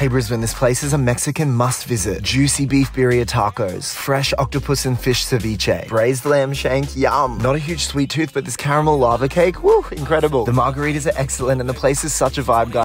Hey Brisbane, this place is a Mexican must visit. Juicy beef birria tacos, fresh octopus and fish ceviche, braised lamb shank, yum. Not a huge sweet tooth, but this caramel lava cake, woo, incredible. The margaritas are excellent and the place is such a vibe, guys.